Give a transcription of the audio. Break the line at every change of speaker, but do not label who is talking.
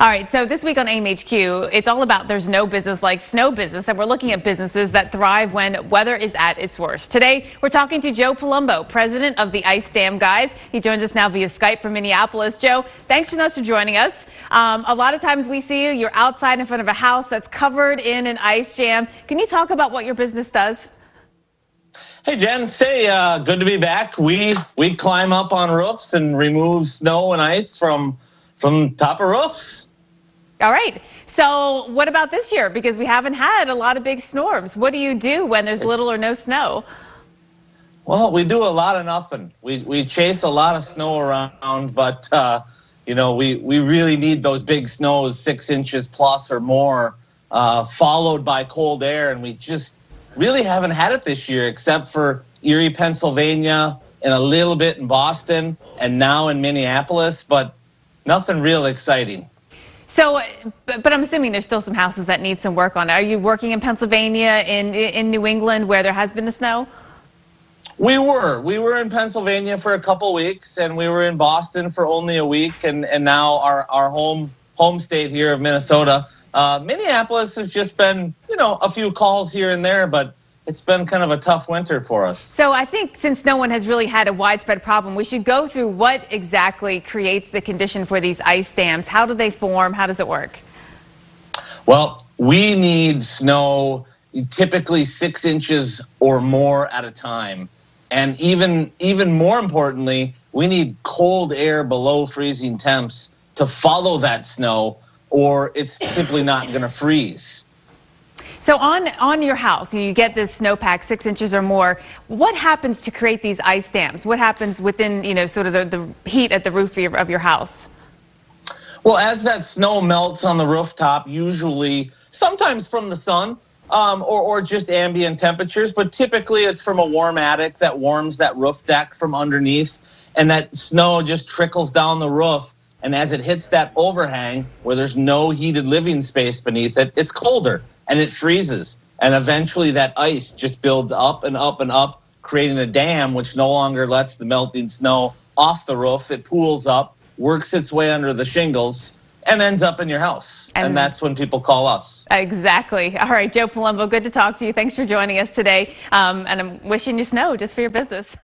All right, so this week on AMHQ, it's all about there's no business like snow business, and we're looking at businesses that thrive when weather is at its worst. Today, we're talking to Joe Palumbo, president of the Ice Dam Guys. He joins us now via Skype from Minneapolis. Joe, thanks so for joining us. Um, a lot of times we see you, you're outside in front of a house that's covered in an ice jam. Can you talk about what your business does?
Hey Jen, say uh, good to be back. We we climb up on roofs and remove snow and ice from from top of roofs.
All right. So what about this year? Because we haven't had a lot of big storms. What do you do when there's little or no snow?
Well, we do a lot of nothing. We, we chase a lot of snow around, but, uh, you know, we, we really need those big snows, six inches plus or more, uh, followed by cold air. And we just really haven't had it this year, except for Erie, Pennsylvania, and a little bit in Boston, and now in Minneapolis, but nothing real exciting.
So, but, I'm assuming there's still some houses that need some work on. Are you working in Pennsylvania, in in New England, where there has been the snow?
We were. We were in Pennsylvania for a couple weeks, and we were in Boston for only a week, and and now our our home home state here of Minnesota. Uh, Minneapolis has just been, you know, a few calls here and there, but it's been kind of a tough winter for us.
So I think since no one has really had a widespread problem, we should go through what exactly creates the condition for these ice dams. How do they form? How does it work?
Well, we need snow typically six inches or more at a time. And even even more importantly, we need cold air below freezing temps to follow that snow, or it's simply not going to freeze.
So on, on your house, you get this snowpack six inches or more. What happens to create these ice dams? What happens within, you know, sort of the, the heat at the roof of your, of your house?
Well, as that snow melts on the rooftop, usually, sometimes from the sun, um, or, or just ambient temperatures, but typically it's from a warm attic that warms that roof deck from underneath, and that snow just trickles down the roof. And as it hits that overhang where there's no heated living space beneath it, it's colder and it freezes. And eventually that ice just builds up and up and up, creating a dam which no longer lets the melting snow off the roof. It pools up, works its way under the shingles, and ends up in your house. And, and, that's when people call us.
Exactly. All right, Joe Palumbo, good to talk to you. Thanks for joining us today. Um, and I'm wishing you snow just for your business.